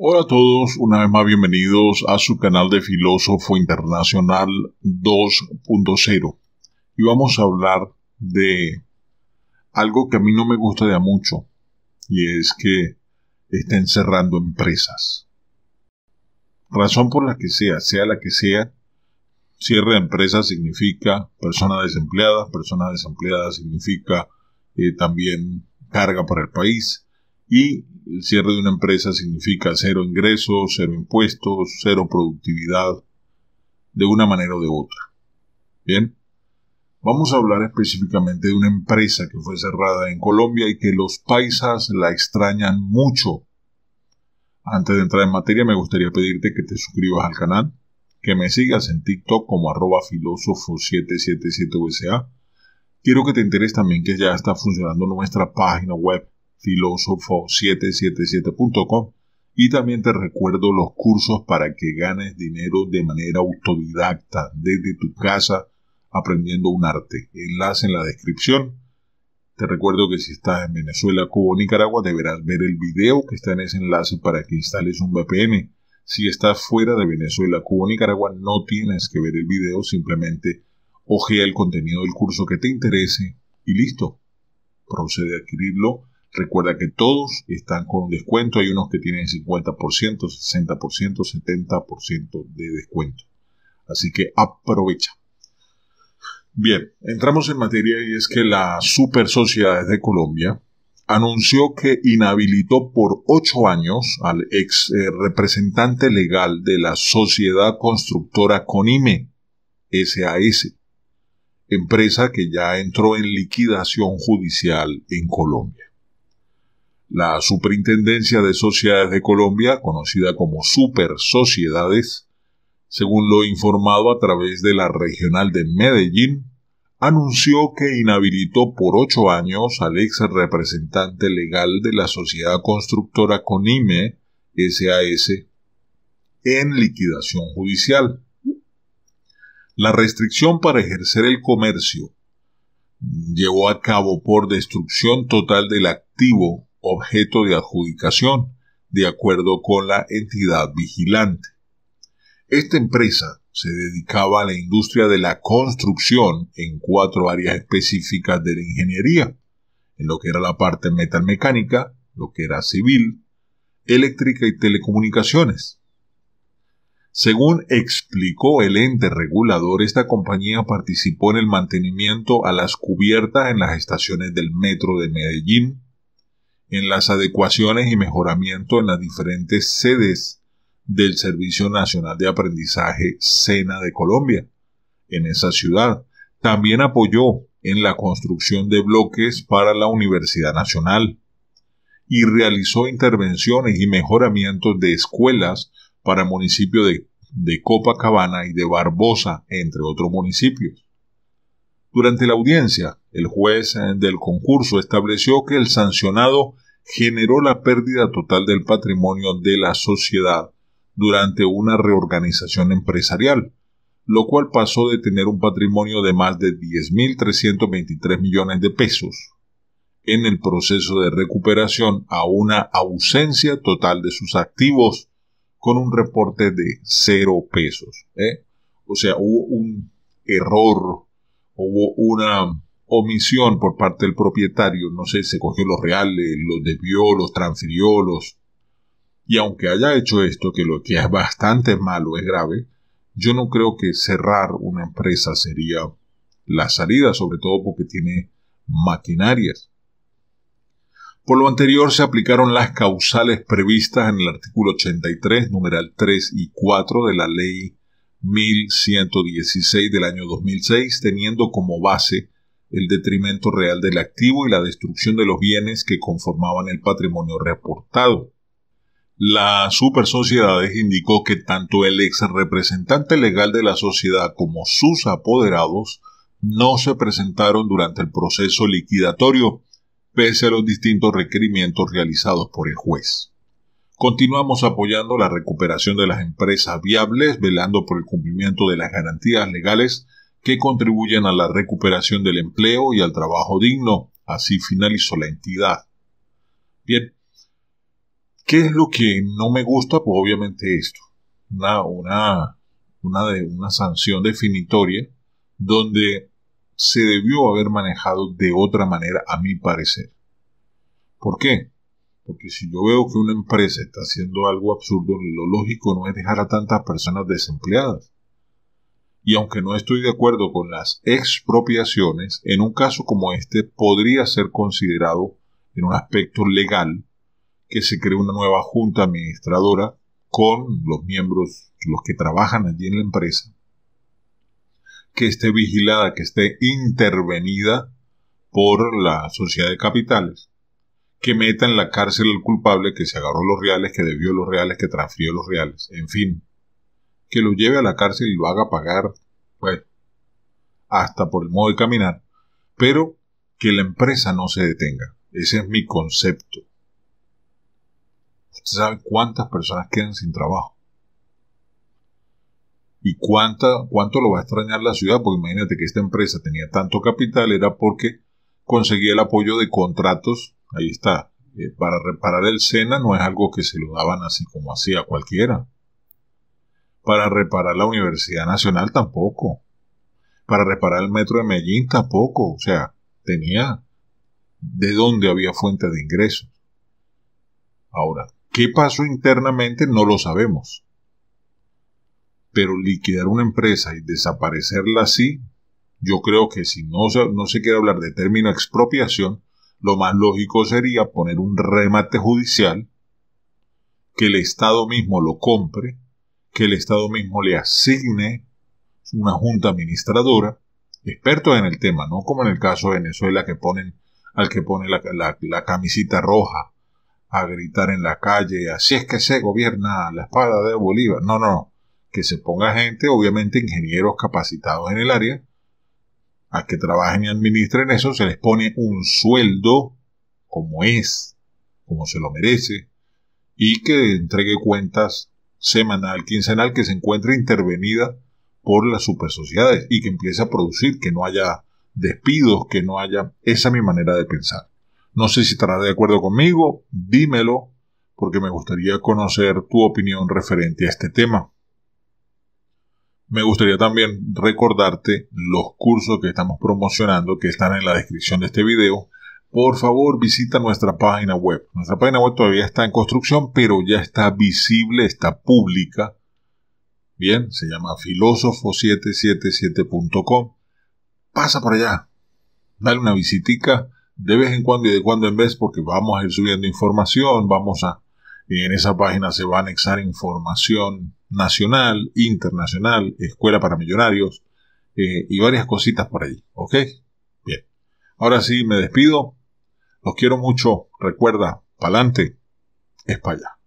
Hola a todos, una vez más bienvenidos a su canal de Filósofo Internacional 2.0 y vamos a hablar de algo que a mí no me gusta de mucho y es que estén cerrando empresas. Razón por la que sea, sea la que sea, cierre de empresas significa personas desempleadas, personas desempleadas significa eh, también carga para el país y el cierre de una empresa significa cero ingresos, cero impuestos, cero productividad, de una manera o de otra. Bien, vamos a hablar específicamente de una empresa que fue cerrada en Colombia y que los paisas la extrañan mucho. Antes de entrar en materia, me gustaría pedirte que te suscribas al canal, que me sigas en TikTok como arroba filósofo777USA. Quiero que te enteres también que ya está funcionando nuestra página web filósofo777.com y también te recuerdo los cursos para que ganes dinero de manera autodidacta desde tu casa aprendiendo un arte. Enlace en la descripción. Te recuerdo que si estás en Venezuela, Cuba o Nicaragua deberás ver el video que está en ese enlace para que instales un VPN. Si estás fuera de Venezuela, Cuba o Nicaragua no tienes que ver el video, simplemente ojea el contenido del curso que te interese y listo. Procede a adquirirlo Recuerda que todos están con un descuento. Hay unos que tienen 50%, 60%, 70% de descuento. Así que aprovecha. Bien, entramos en materia y es que la Super Sociedades de Colombia anunció que inhabilitó por ocho años al ex eh, representante legal de la Sociedad Constructora Conime, SAS, empresa que ya entró en liquidación judicial en Colombia. La Superintendencia de Sociedades de Colombia, conocida como Super Sociedades, según lo informado a través de la Regional de Medellín, anunció que inhabilitó por ocho años al ex representante legal de la sociedad constructora Conime SAS en liquidación judicial. La restricción para ejercer el comercio llevó a cabo por destrucción total del activo objeto de adjudicación, de acuerdo con la entidad vigilante. Esta empresa se dedicaba a la industria de la construcción en cuatro áreas específicas de la ingeniería, en lo que era la parte metalmecánica, lo que era civil, eléctrica y telecomunicaciones. Según explicó el ente regulador, esta compañía participó en el mantenimiento a las cubiertas en las estaciones del metro de Medellín, en las adecuaciones y mejoramiento en las diferentes sedes del Servicio Nacional de Aprendizaje SENA de Colombia, en esa ciudad. También apoyó en la construcción de bloques para la Universidad Nacional y realizó intervenciones y mejoramientos de escuelas para municipios de, de Copacabana y de Barbosa, entre otros municipios. Durante la audiencia, el juez eh, del concurso estableció que el sancionado generó la pérdida total del patrimonio de la sociedad durante una reorganización empresarial, lo cual pasó de tener un patrimonio de más de 10.323 millones de pesos en el proceso de recuperación a una ausencia total de sus activos con un reporte de cero pesos. ¿eh? O sea, hubo un error hubo una omisión por parte del propietario, no sé, se cogió los reales, los desvió, los transfirió, los... Y aunque haya hecho esto, que lo que es bastante malo, es grave, yo no creo que cerrar una empresa sería la salida, sobre todo porque tiene maquinarias. Por lo anterior se aplicaron las causales previstas en el artículo 83, numeral 3 y 4 de la ley 1116 del año 2006, teniendo como base el detrimento real del activo y la destrucción de los bienes que conformaban el patrimonio reportado. La Super Sociedades indicó que tanto el ex representante legal de la sociedad como sus apoderados no se presentaron durante el proceso liquidatorio, pese a los distintos requerimientos realizados por el juez. Continuamos apoyando la recuperación de las empresas viables, velando por el cumplimiento de las garantías legales que contribuyen a la recuperación del empleo y al trabajo digno. Así finalizó la entidad. Bien, ¿Qué es lo que no me gusta? Pues obviamente esto. Una, una, una, de, una sanción definitoria donde se debió haber manejado de otra manera, a mi parecer. ¿Por qué? Porque si yo veo que una empresa está haciendo algo absurdo, lo lógico no es dejar a tantas personas desempleadas. Y aunque no estoy de acuerdo con las expropiaciones, en un caso como este podría ser considerado en un aspecto legal que se cree una nueva junta administradora con los miembros, los que trabajan allí en la empresa, que esté vigilada, que esté intervenida por la sociedad de capitales, que meta en la cárcel al culpable que se agarró los reales, que debió los reales, que transfirió los reales, en fin, que lo lleve a la cárcel y lo haga pagar, bueno, hasta por el modo de caminar, pero que la empresa no se detenga. Ese es mi concepto. Usted sabe cuántas personas quedan sin trabajo y cuánta, cuánto lo va a extrañar la ciudad, porque imagínate que esta empresa tenía tanto capital, era porque conseguía el apoyo de contratos, ahí está, eh, para reparar el SENA no es algo que se lo daban así como así a cualquiera. Para reparar la Universidad Nacional tampoco. Para reparar el metro de Medellín tampoco. O sea, tenía de dónde había fuente de ingresos. Ahora, ¿qué pasó internamente? No lo sabemos pero liquidar una empresa y desaparecerla así, yo creo que si no no se quiere hablar de término expropiación, lo más lógico sería poner un remate judicial, que el Estado mismo lo compre, que el Estado mismo le asigne una junta administradora, expertos en el tema, no como en el caso de Venezuela que ponen al que pone la, la camisita roja a gritar en la calle, así es que se gobierna la espada de Bolívar. No, no, que se ponga gente, obviamente ingenieros capacitados en el área, a que trabajen y administren eso, se les pone un sueldo como es, como se lo merece, y que entregue cuentas semanal, quincenal, que se encuentre intervenida por las super sociedades y que empiece a producir, que no haya despidos, que no haya... Esa es mi manera de pensar. No sé si estarás de acuerdo conmigo, dímelo, porque me gustaría conocer tu opinión referente a este tema. Me gustaría también recordarte los cursos que estamos promocionando que están en la descripción de este video. Por favor, visita nuestra página web. Nuestra página web todavía está en construcción, pero ya está visible, está pública. Bien, se llama filósofo777.com. Pasa por allá. Dale una visitica de vez en cuando y de cuando en vez porque vamos a ir subiendo información, vamos a en esa página se va a anexar información nacional, internacional, escuela para millonarios eh, y varias cositas por ahí. ¿Ok? Bien. Ahora sí, me despido. Los quiero mucho. Recuerda, pa'lante es para allá.